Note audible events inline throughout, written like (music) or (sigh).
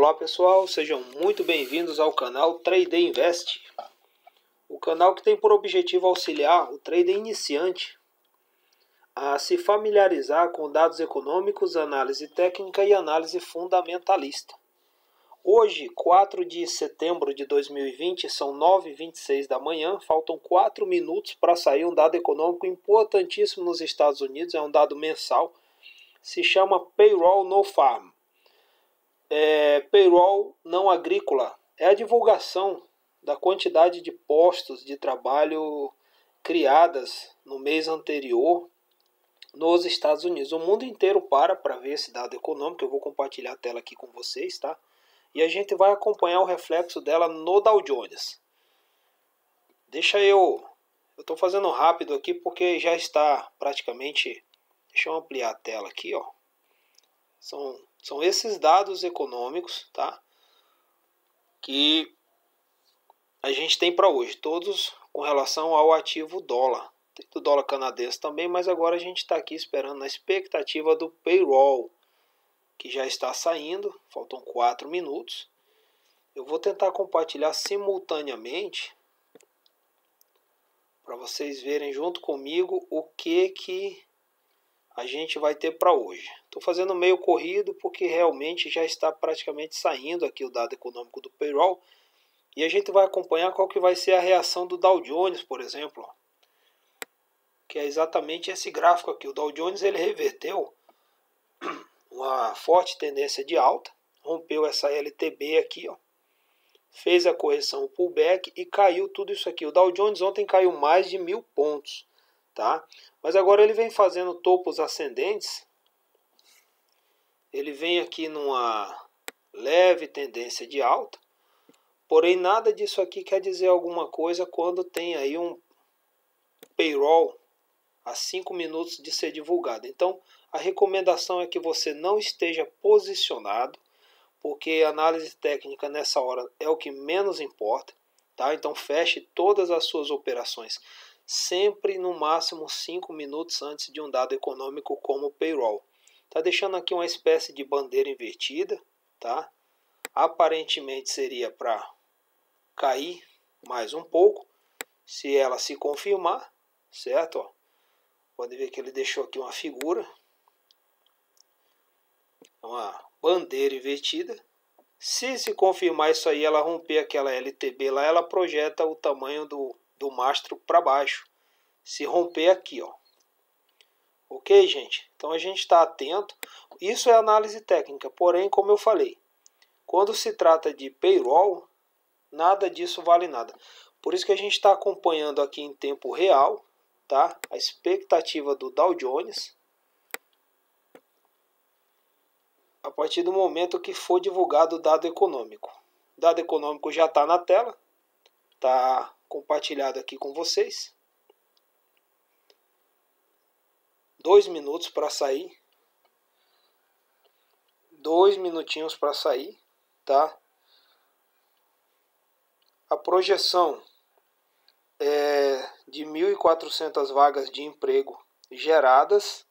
Olá pessoal, sejam muito bem-vindos ao canal Trade Invest, o canal que tem por objetivo auxiliar o trader iniciante a se familiarizar com dados econômicos, análise técnica e análise fundamentalista. Hoje, 4 de setembro de 2020, são 9h26 da manhã, faltam 4 minutos para sair um dado econômico importantíssimo nos Estados Unidos, é um dado mensal, se chama Payroll No Farm é, payroll não agrícola é a divulgação da quantidade de postos de trabalho criadas no mês anterior nos Estados Unidos. O mundo inteiro para para ver esse dado econômico. Eu vou compartilhar a tela aqui com vocês, tá? E a gente vai acompanhar o reflexo dela no Dow Jones. Deixa eu. Eu estou fazendo rápido aqui porque já está praticamente. Deixa eu ampliar a tela aqui, ó. São são esses dados econômicos, tá? Que a gente tem para hoje, todos com relação ao ativo dólar. Tem do dólar canadense também, mas agora a gente está aqui esperando na expectativa do payroll, que já está saindo, faltam 4 minutos. Eu vou tentar compartilhar simultaneamente para vocês verem junto comigo o que que a gente vai ter para hoje. Estou fazendo meio corrido porque realmente já está praticamente saindo aqui o dado econômico do payroll e a gente vai acompanhar qual que vai ser a reação do Dow Jones, por exemplo, que é exatamente esse gráfico aqui. O Dow Jones ele reverteu (clears throat) uma forte tendência de alta, rompeu essa LTB aqui, ó, fez a correção pullback e caiu tudo isso aqui. O Dow Jones ontem caiu mais de mil pontos tá? Mas agora ele vem fazendo topos ascendentes. Ele vem aqui numa leve tendência de alta. Porém, nada disso aqui quer dizer alguma coisa quando tem aí um payroll a 5 minutos de ser divulgado. Então, a recomendação é que você não esteja posicionado, porque análise técnica nessa hora é o que menos importa, tá? Então, feche todas as suas operações sempre no máximo 5 minutos antes de um dado econômico como payroll. Está deixando aqui uma espécie de bandeira invertida, tá? Aparentemente seria para cair mais um pouco, se ela se confirmar, certo? Ó, pode ver que ele deixou aqui uma figura, uma bandeira invertida. Se se confirmar isso aí, ela romper aquela LTB lá, ela projeta o tamanho do do mastro para baixo. Se romper aqui, ó. Ok, gente? Então a gente está atento. Isso é análise técnica. Porém, como eu falei, quando se trata de payroll, nada disso vale nada. Por isso que a gente está acompanhando aqui em tempo real, tá? A expectativa do Dow Jones. A partir do momento que for divulgado o dado econômico. O dado econômico já está na tela, tá compartilhado aqui com vocês. Dois minutos para sair. Dois minutinhos para sair, tá? A projeção é de 1.400 vagas de emprego geradas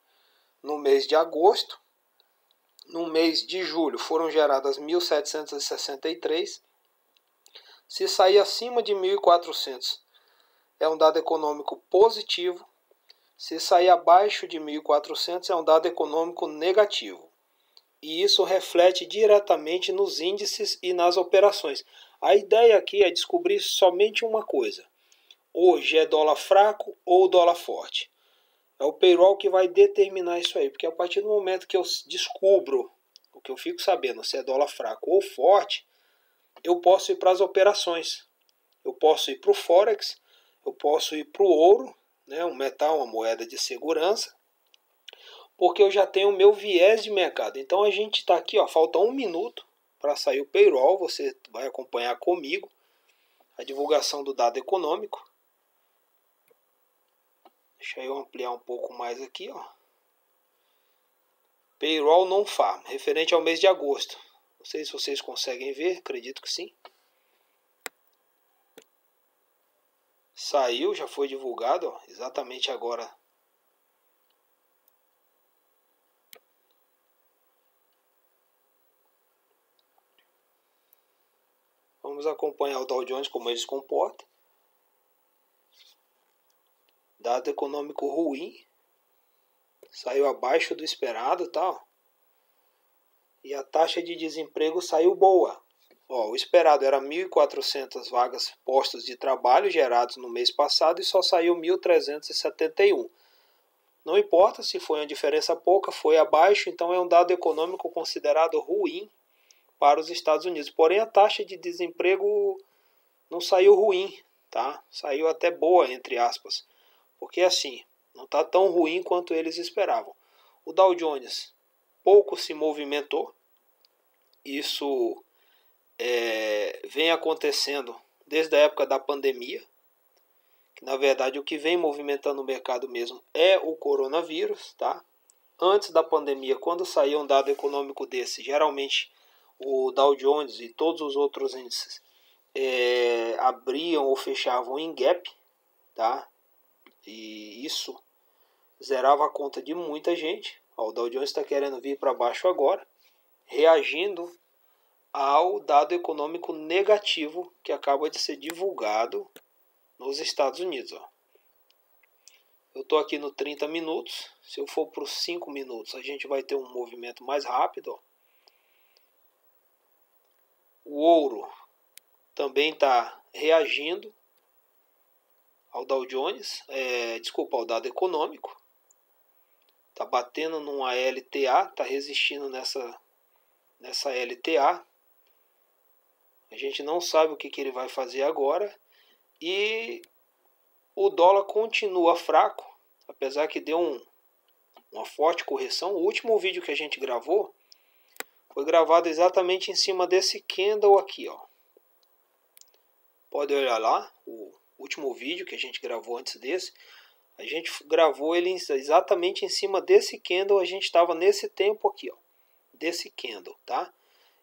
no mês de agosto. No mês de julho foram geradas 1.763 se sair acima de 1.400, é um dado econômico positivo. Se sair abaixo de 1.400, é um dado econômico negativo. E isso reflete diretamente nos índices e nas operações. A ideia aqui é descobrir somente uma coisa: hoje é dólar fraco ou dólar forte. É o payroll que vai determinar isso aí, porque a partir do momento que eu descubro, o que eu fico sabendo, se é dólar fraco ou forte, eu posso ir para as operações. Eu posso ir para o Forex, eu posso ir para o ouro, né, um metal, uma moeda de segurança, porque eu já tenho o meu viés de mercado. Então a gente está aqui, ó, falta um minuto para sair o payroll, você vai acompanhar comigo a divulgação do dado econômico. Deixa eu ampliar um pouco mais aqui, ó. Payroll non farm, referente ao mês de agosto. Não sei se vocês conseguem ver, acredito que sim. Saiu, já foi divulgado, ó, exatamente agora. Vamos acompanhar o Dow Jones como ele se comporta. Dado econômico ruim. Saiu abaixo do esperado, tal. Tá, e a taxa de desemprego saiu boa. Ó, o esperado era 1.400 vagas postos de trabalho gerados no mês passado e só saiu 1.371. Não importa se foi uma diferença pouca, foi abaixo, então é um dado econômico considerado ruim para os Estados Unidos. Porém, a taxa de desemprego não saiu ruim, tá? Saiu até boa, entre aspas. Porque assim, não está tão ruim quanto eles esperavam. O Dow Jones pouco se movimentou. Isso é, vem acontecendo desde a época da pandemia. Que na verdade o que vem movimentando o mercado mesmo é o coronavírus, tá? Antes da pandemia, quando saía um dado econômico desse, geralmente o Dow Jones e todos os outros índices é, abriam ou fechavam em gap, tá? E isso zerava a conta de muita gente. Ó, o Dow Jones está querendo vir para baixo agora, reagindo ao dado econômico negativo que acaba de ser divulgado nos Estados Unidos. Ó. Eu estou aqui no 30 minutos. Se eu for para os 5 minutos, a gente vai ter um movimento mais rápido. Ó. O ouro também está reagindo ao Dow Jones, é, desculpa, ao dado econômico. Está batendo numa LTA, está resistindo nessa, nessa LTA. A gente não sabe o que, que ele vai fazer agora. E o dólar continua fraco, apesar que deu um, uma forte correção. O último vídeo que a gente gravou foi gravado exatamente em cima desse candle aqui, ó. Pode olhar lá, o último vídeo que a gente gravou antes desse. A gente gravou ele exatamente em cima desse candle, a gente estava nesse tempo aqui, ó, desse candle, tá?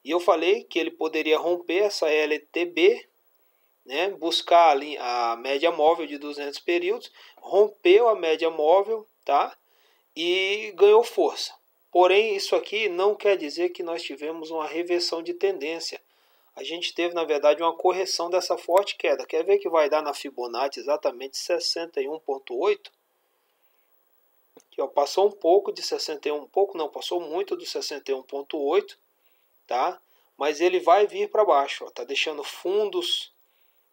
E eu falei que ele poderia romper essa LTB, né, buscar ali a média móvel de 200 períodos, rompeu a média móvel, tá? E ganhou força. Porém, isso aqui não quer dizer que nós tivemos uma reversão de tendência. A gente teve, na verdade, uma correção dessa forte queda. Quer ver que vai dar na Fibonacci exatamente 61,8? Aqui, ó, passou um pouco de 61, um pouco não, passou muito do 61,8, tá? Mas ele vai vir para baixo, ó, tá deixando fundos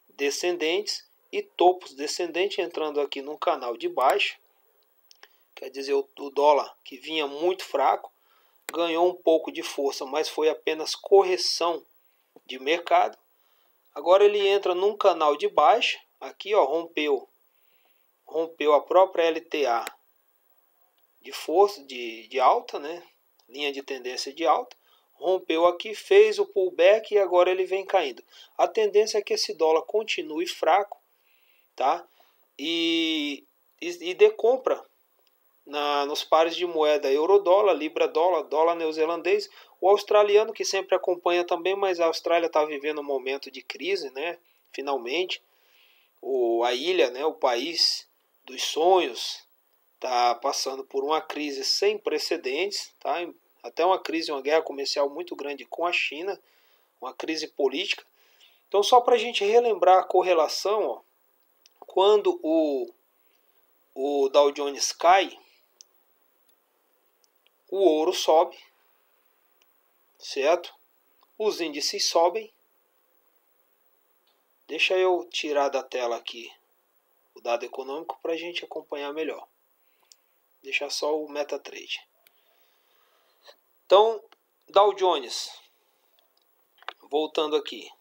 descendentes e topos descendentes entrando aqui no canal de baixo quer dizer, o, o dólar que vinha muito fraco ganhou um pouco de força, mas foi apenas correção de mercado. Agora ele entra num canal de baixa, aqui ó, rompeu, rompeu a própria LTA de força, de, de alta, né? linha de tendência de alta, rompeu aqui, fez o pullback e agora ele vem caindo. A tendência é que esse dólar continue fraco, tá? E, e, e dê compra na, nos pares de moeda euro-dólar, libra-dólar, dólar neozelandês, o australiano que sempre acompanha também, mas a Austrália está vivendo um momento de crise, né? Finalmente, o, a ilha, né, o país dos sonhos, está passando por uma crise sem precedentes, tá? Até uma crise, uma guerra comercial muito grande com a China, uma crise política. Então, só para a gente relembrar a correlação, ó, quando o, o Dow Jones cai, o ouro sobe, certo? Os índices sobem. Deixa eu tirar da tela aqui o dado econômico para a gente acompanhar melhor. Deixa só o MetaTrade. Então, Dow Jones, voltando aqui.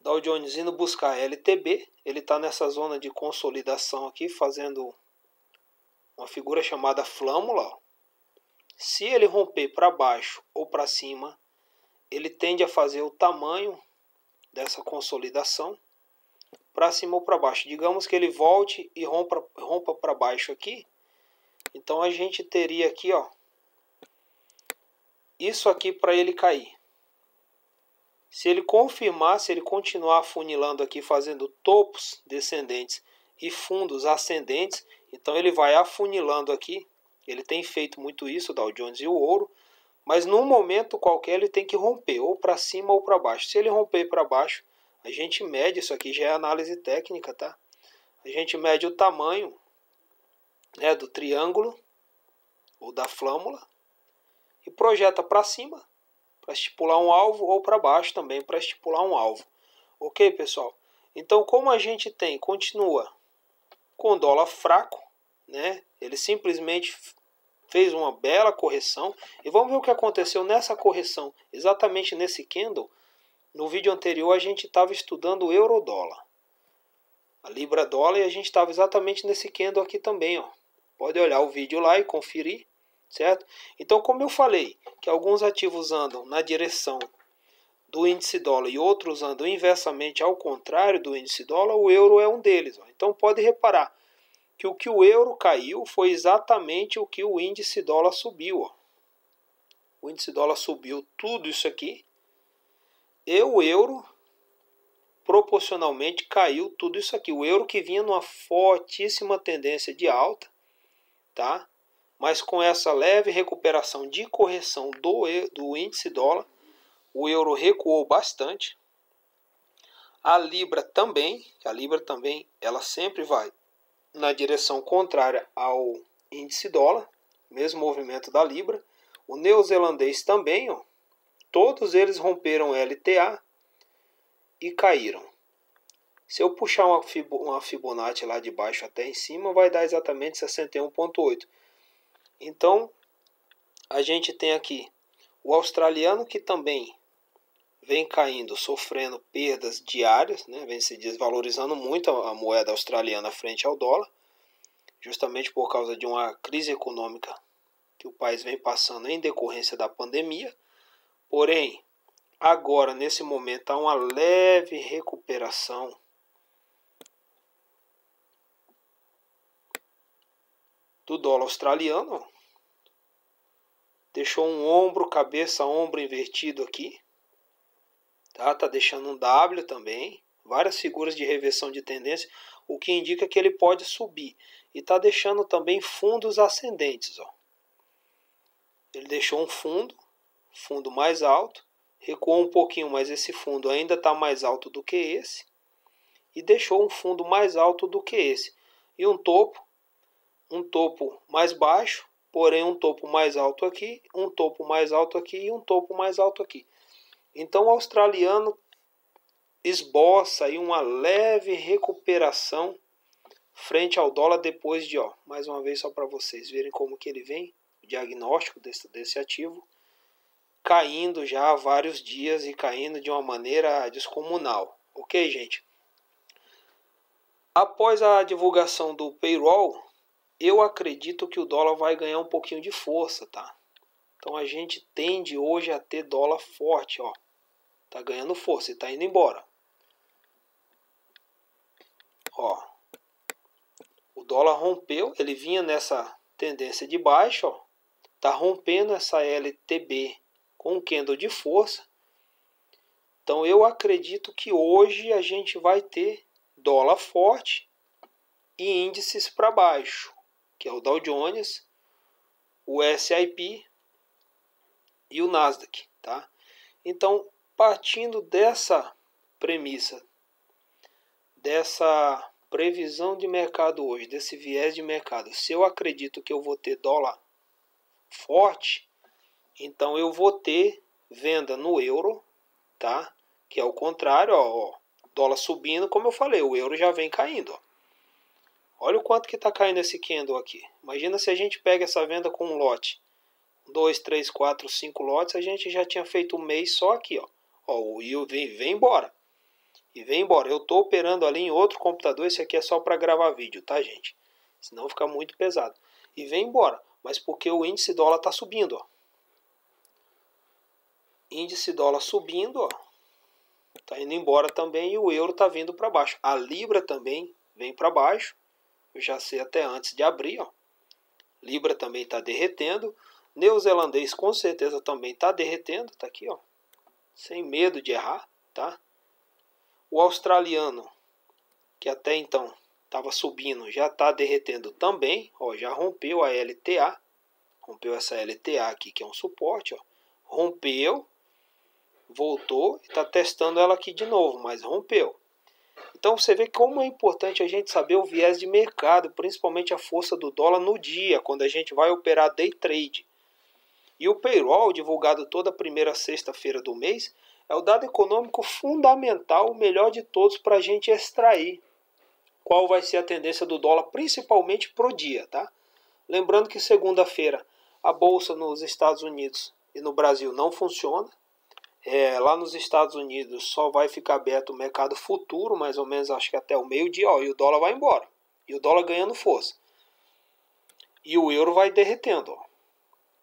Dow Jones indo buscar LTB, ele está nessa zona de consolidação aqui, fazendo uma figura chamada flâmula. Se ele romper para baixo ou para cima, ele tende a fazer o tamanho dessa consolidação para cima ou para baixo. Digamos que ele volte e rompa rompa para baixo aqui. Então a gente teria aqui, ó, isso aqui para ele cair. Se ele confirmar, se ele continuar funilando aqui, fazendo topos descendentes e fundos ascendentes, então ele vai afunilando aqui Ele tem feito muito isso, o Dow Jones e o ouro, mas num momento qualquer ele tem que romper, ou para cima ou para baixo. Se ele romper para baixo, a gente mede, isso aqui já é análise técnica, tá? A gente mede o tamanho né, do triângulo ou da flâmula e projeta para cima para estipular um alvo ou para baixo também para estipular um alvo. Ok, pessoal? Então, como a gente tem, continua com dólar fraco, né? Ele simplesmente fez uma bela correção. E vamos ver o que aconteceu nessa correção, exatamente nesse candle. No vídeo anterior a gente estava estudando o euro dólar, a libra dólar e a gente estava exatamente nesse candle aqui também, ó. Pode olhar o vídeo lá e conferir, certo? Então, como eu falei, que alguns ativos andam na direção do índice dólar e outros andam inversamente ao contrário do índice dólar, o euro é um deles. Ó. Então, pode reparar que o que o euro caiu foi exatamente o que o índice dólar subiu. Ó. O índice dólar subiu tudo isso aqui e o euro proporcionalmente caiu tudo isso aqui. O euro que vinha numa fortíssima tendência de alta, tá? Mas com essa leve recuperação de correção do, do índice dólar, o euro recuou bastante. A libra também, a libra também, ela sempre vai na direção contrária ao índice dólar, mesmo movimento da libra. O neozelandês também, ó, todos eles romperam LTA e caíram. Se eu puxar uma Fibonacci lá de baixo até em cima, vai dar exatamente 61,8. Então, a gente tem aqui o australiano que também vem caindo, sofrendo perdas diárias, né? vem se desvalorizando muito a moeda australiana frente ao dólar, justamente por causa de uma crise econômica que o país vem passando em decorrência da pandemia. Porém, agora nesse momento há uma leve recuperação do dólar australiano. Deixou um ombro, cabeça, ombro invertido aqui. Tá, tá deixando um W também. Várias figuras de reversão de tendência, o que indica que ele pode subir. E tá deixando também fundos ascendentes. Ó. Ele deixou um fundo, fundo mais alto, recuou um pouquinho, mas esse fundo ainda está mais alto do que esse. E deixou um fundo mais alto do que esse. E um topo um topo mais baixo, porém um topo mais alto aqui, um topo mais alto aqui e um topo mais alto aqui. Então o australiano esboça aí uma leve recuperação frente ao dólar depois de, ó, mais uma vez só para vocês verem como que ele vem, o diagnóstico desse, desse ativo, caindo já há vários dias e caindo de uma maneira descomunal. Ok, gente? Após a divulgação do payroll, eu acredito que o dólar vai ganhar um pouquinho de força, tá? Então a gente tende hoje a ter dólar forte, ó. Tá ganhando força e tá indo embora. Ó. O dólar rompeu, ele vinha nessa tendência de baixa, ó. Tá rompendo essa LTB com um candle de força. Então eu acredito que hoje a gente vai ter dólar forte e índices para baixo que é o Dow Jones, o S&P e o Nasdaq, tá? Então, partindo dessa premissa, dessa previsão de mercado hoje, desse viés de mercado, se eu acredito que eu vou ter dólar forte, então eu vou ter venda no euro, tá? Que é o contrário, ó, ó dólar subindo, como eu falei, o euro já vem caindo, ó. Olha o quanto que está caindo esse candle aqui. Imagina se a gente pega essa venda com um lote. 2, 3, 4, 5 lotes, a gente já tinha feito um mês só aqui. Ó, ó o yield vem, vem embora. E vem embora. Eu estou operando ali em outro computador. Esse aqui é só para gravar vídeo, tá, gente? Senão fica muito pesado. E vem embora. Mas porque o índice dólar está subindo. Ó. Índice dólar subindo. Ó. Tá indo embora também. E o euro está vindo para baixo. A libra também vem para baixo. Eu já sei até antes de abrir, ó. Libra também está derretendo. Neozelandês com certeza também está derretendo, tá aqui, ó. Sem medo de errar, tá? O australiano, que até então estava subindo, já está derretendo também, ó, já rompeu a LTA, rompeu essa LTA aqui, que é um suporte, ó. rompeu, voltou e está testando ela aqui de novo, mas rompeu. Então você vê como é importante a gente saber o viés de mercado, principalmente a força do dólar no dia, quando a gente vai operar day trade. E o payroll, divulgado toda primeira sexta-feira do mês, é o dado econômico fundamental, o melhor de todos para a gente extrair qual vai ser a tendência do dólar, principalmente pro dia, tá? Lembrando que segunda-feira a bolsa nos Estados Unidos e no Brasil não funciona. É, lá nos Estados Unidos só vai ficar aberto o mercado futuro, mais ou menos acho que até o meio-dia, e o dólar vai embora. E o dólar ganhando força. E o euro vai derretendo. Ó.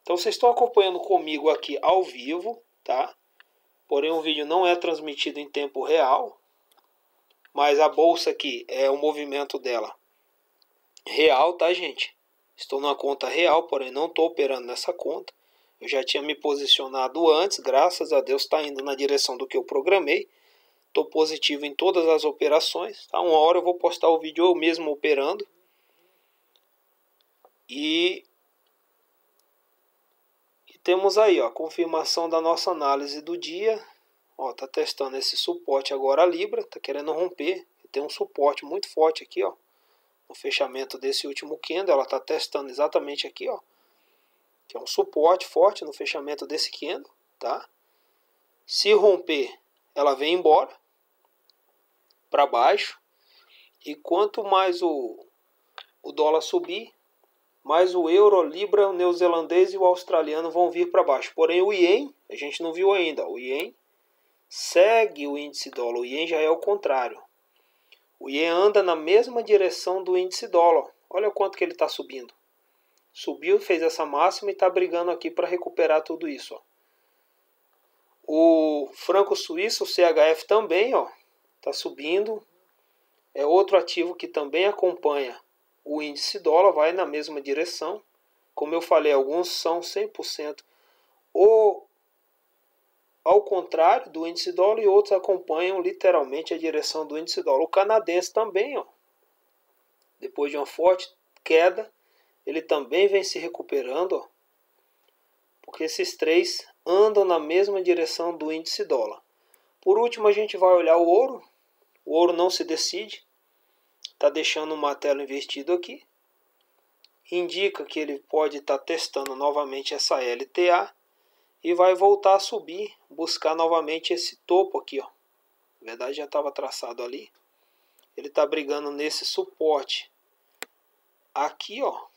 Então vocês estão acompanhando comigo aqui ao vivo, tá? Porém o vídeo não é transmitido em tempo real, mas a bolsa aqui é o movimento dela real, tá, gente? Estou numa conta real, porém não estou operando nessa conta. Eu já tinha me posicionado antes, graças a Deus está indo na direção do que eu programei. Estou positivo em todas as operações. Tá? Uma hora eu vou postar o vídeo eu mesmo operando. E, e temos aí ó, a confirmação da nossa análise do dia. Ó, tá testando esse suporte agora a Libra, tá querendo romper. Tem um suporte muito forte aqui, ó. No fechamento desse último candle, ela tá testando exatamente aqui, ó. Que é um suporte forte no fechamento desse candle, tá? Se romper, ela vem embora para baixo. E quanto mais o, o dólar subir, mais o euro, libra, o neozelandês e o australiano vão vir para baixo. Porém, o ien, a gente não viu ainda. O ien segue o índice dólar. O ien já é o contrário. O ien anda na mesma direção do índice dólar. Olha o quanto que ele está subindo. Subiu, fez essa máxima e está brigando aqui para recuperar tudo isso. Ó. O franco suíço, o CHF também, está subindo. É outro ativo que também acompanha o índice dólar, vai na mesma direção. Como eu falei, alguns são 100% ou ao contrário do índice dólar e outros acompanham literalmente a direção do índice dólar. O canadense também, ó, depois de uma forte queda, ele também vem se recuperando, ó, porque esses três andam na mesma direção do índice dólar. Por último, a gente vai olhar o ouro. O ouro não se decide, está deixando o martelo investido aqui. Indica que ele pode estar tá testando novamente essa LTA e vai voltar a subir, buscar novamente esse topo aqui, ó. Na verdade já estava traçado ali. Ele está brigando nesse suporte aqui, ó.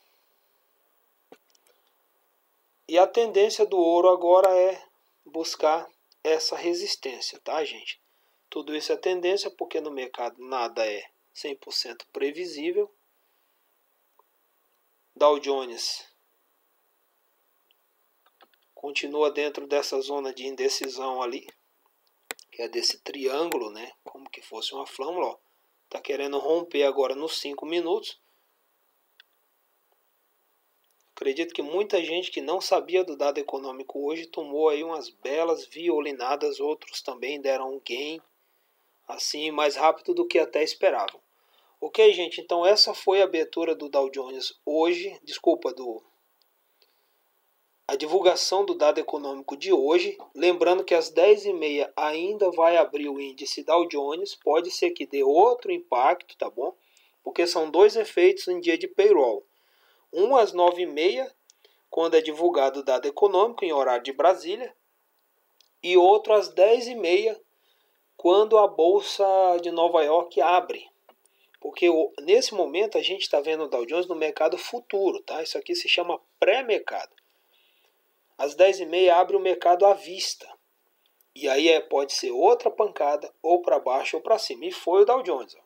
E a tendência do ouro agora é buscar essa resistência, tá, gente? Tudo isso é tendência porque no mercado nada é 100% previsível. Dow Jones continua dentro dessa zona de indecisão ali, que é desse triângulo, né? Como que fosse uma flâmula, ó. Tá querendo romper agora nos 5 minutos. Acredito que muita gente que não sabia do dado econômico hoje tomou aí umas belas violinadas, outros também deram um gain assim mais rápido do que até esperavam. Ok, gente, então essa foi a abertura do Dow Jones hoje, desculpa, do a divulgação do dado econômico de hoje. Lembrando que às 10h30 ainda vai abrir o índice Dow Jones. Pode ser que dê outro impacto, tá bom? Porque são dois efeitos em dia de payroll. Um às 9h30, quando é divulgado o dado econômico em horário de Brasília. E outro às 10h30, quando a Bolsa de Nova York abre. Porque nesse momento a gente está vendo o Dow Jones no mercado futuro, tá? Isso aqui se chama pré-mercado. Às 10h30 abre o mercado à vista. E aí é, pode ser outra pancada, ou para baixo ou para cima. E foi o Dow Jones. Ó.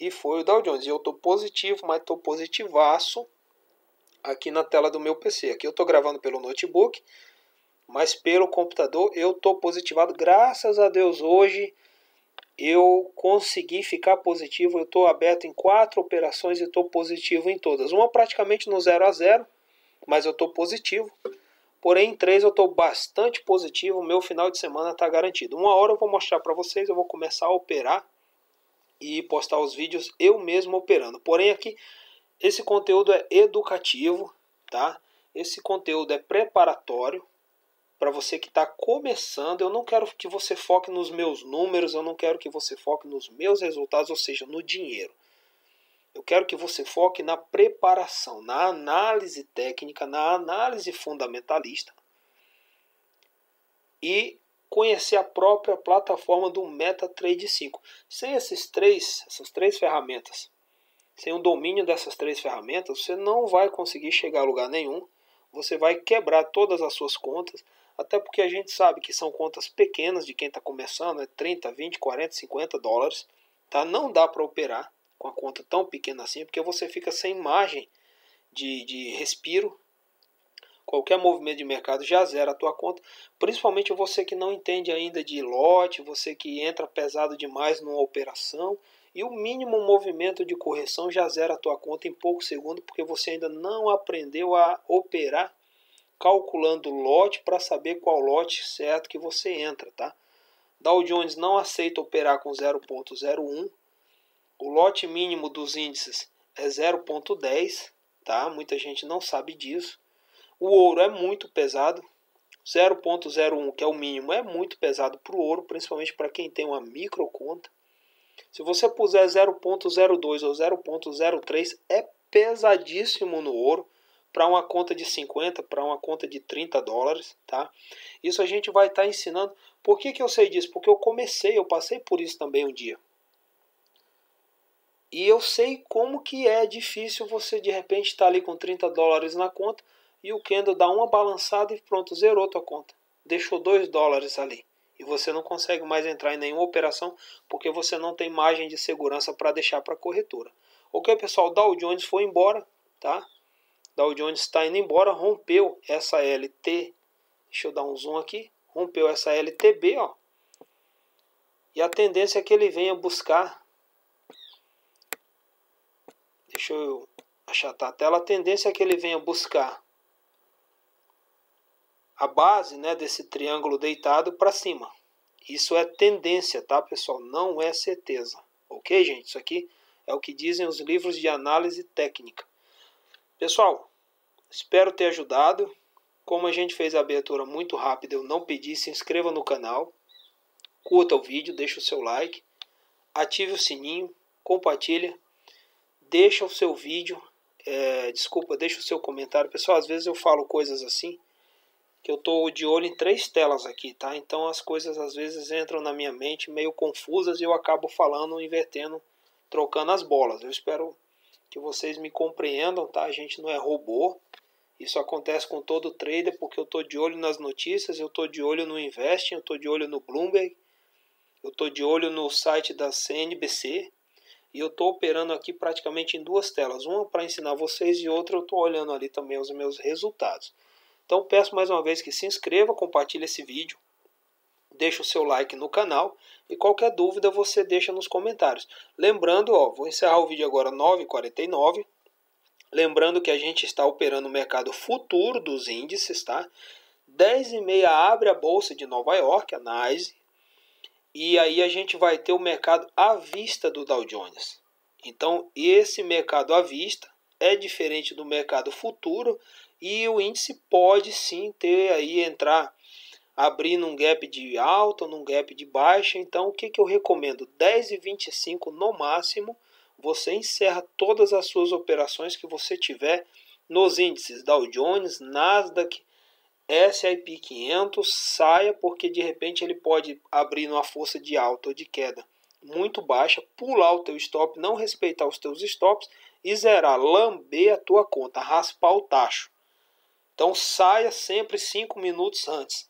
E foi o Dow Jones. E eu estou positivo, mas estou positivaço aqui na tela do meu PC. Aqui eu estou gravando pelo notebook, mas pelo computador eu estou positivado. Graças a Deus hoje eu consegui ficar positivo. Eu estou aberto em quatro operações e estou positivo em todas. Uma praticamente no 0 a 0, mas eu estou positivo. Porém, em 3 eu estou bastante positivo, meu final de semana está garantido. Uma hora eu vou mostrar para vocês, eu vou começar a operar e postar os vídeos eu mesmo operando. Porém, aqui esse conteúdo é educativo, tá? Esse conteúdo é preparatório para você que está começando. Eu não quero que você foque nos meus números, eu não quero que você foque nos meus resultados, ou seja, no dinheiro. Eu quero que você foque na preparação, na análise técnica, na análise fundamentalista e conhecer a própria plataforma do MetaTrader 5. Sem esses três, essas três ferramentas, sem o domínio dessas três ferramentas, você não vai conseguir chegar a lugar nenhum. Você vai quebrar todas as suas contas, até porque a gente sabe que são contas pequenas de quem está começando, é 30, 20, 40, 50 dólares. Tá? Não dá para operar com a conta tão pequena assim, porque você fica sem margem de, de respiro qualquer movimento de mercado já zera a tua conta, principalmente você que não entende ainda de lote, você que entra pesado demais numa operação, e o mínimo movimento de correção já zera a tua conta em poucos segundos, porque você ainda não aprendeu a operar calculando lote para saber qual lote certo que você entra, tá? Dow Jones não aceita operar com 0.01. O lote mínimo dos índices é 0.10, tá? Muita gente não sabe disso. O ouro é muito pesado. 0.01, que é o mínimo, é muito pesado para o ouro, principalmente para quem tem uma micro conta. Se você puser 0.02 ou 0.03, é pesadíssimo no ouro para uma conta de 50, para uma conta de 30 dólares, tá? Isso a gente vai estar tá ensinando. Por que, que eu sei disso? Porque eu comecei, eu passei por isso também um dia. E eu sei como que é difícil você de repente estar tá ali com 30 dólares na conta e o candle dá uma balançada e pronto, zerou tua conta. Deixou 2 dólares ali. E você não consegue mais entrar em nenhuma operação porque você não tem margem de segurança para deixar para a corretora. Ok, pessoal, Dow Jones foi embora, tá? Dow Jones está indo embora, rompeu essa LT. Deixa eu dar um zoom aqui. Rompeu essa LTB, ó. E a tendência é que ele venha buscar. Deixa eu achatar a tela. A tendência é que ele venha buscar a base né, desse triângulo deitado para cima. Isso é tendência, tá, pessoal? Não é certeza. Ok, gente? Isso aqui é o que dizem os livros de análise técnica. Pessoal, espero ter ajudado. Como a gente fez a abertura muito rápida, eu não pedi, se inscreva no canal, curta o vídeo, deixa o seu like, ative o sininho, compartilha, deixa o seu vídeo, é, desculpa, deixa o seu comentário. Pessoal, às vezes eu falo coisas assim que eu estou de olho em três telas aqui, tá? Então as coisas às vezes entram na minha mente meio confusas e eu acabo falando, invertendo, trocando as bolas. Eu espero que vocês me compreendam, tá? A gente não é robô. Isso acontece com todo trader porque eu estou de olho nas notícias, eu estou de olho no Investing, eu estou de olho no Bloomberg, eu estou de olho no site da CNBC e eu estou operando aqui praticamente em duas telas, uma para ensinar vocês e outra eu estou olhando ali também os meus resultados. Então peço mais uma vez que se inscreva, compartilhe esse vídeo, deixe o seu like no canal e qualquer dúvida você deixa nos comentários. Lembrando, ó, vou encerrar o vídeo agora 9h49. Lembrando que a gente está operando o mercado futuro dos índices, tá? 10 e meia abre a bolsa de Nova York, a NYSE, e aí a gente vai ter o mercado à vista do Dow Jones. Então, esse mercado à vista é diferente do mercado futuro e o índice pode sim ter aí entrar abrir num gap de alta, num gap de baixa. Então, o que, que eu recomendo? 10 e 25 no máximo. Você encerra todas as suas operações que você tiver nos índices Dow Jones, Nasdaq, S&P 500, saia porque de repente ele pode abrir numa força de alta ou de queda muito baixa, pular o teu stop, não respeitar os teus stops e zerar, lamber a tua conta, raspar o tacho. Então saia sempre cinco minutos antes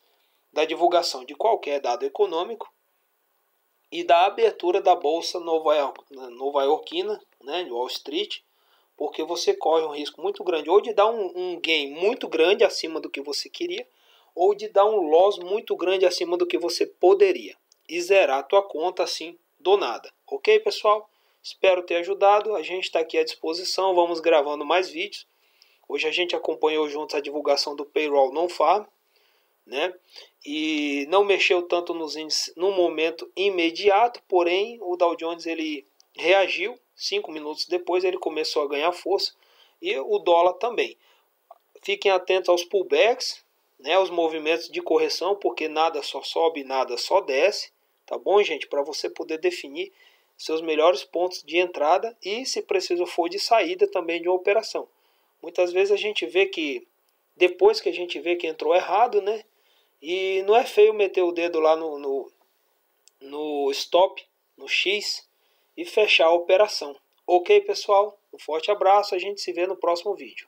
da divulgação de qualquer dado econômico e da abertura da bolsa nova, nova iorquina, né, Wall Street, porque você corre um risco muito grande ou de dar um, um gain muito grande acima do que você queria ou de dar um loss muito grande acima do que você poderia e zerar a tua conta assim do nada. Ok, pessoal? Espero ter ajudado. A gente está aqui à disposição. Vamos gravando mais vídeos. Hoje a gente acompanhou juntos a divulgação do payroll non farm, né? E não mexeu tanto nos índices no momento imediato, porém o Dow Jones ele reagiu. Cinco minutos depois ele começou a ganhar força e o dólar também. Fiquem atentos aos pullbacks, né, os movimentos de correção, porque nada só sobe, nada só desce, tá bom, gente? Para você poder definir seus melhores pontos de entrada e, se preciso for, de saída também de uma operação. Muitas vezes a gente vê que depois que a gente vê que entrou errado, né? E não é feio meter o dedo lá no, no, no stop, no X e fechar a operação. Ok, pessoal? Um forte abraço, a gente se vê no próximo vídeo.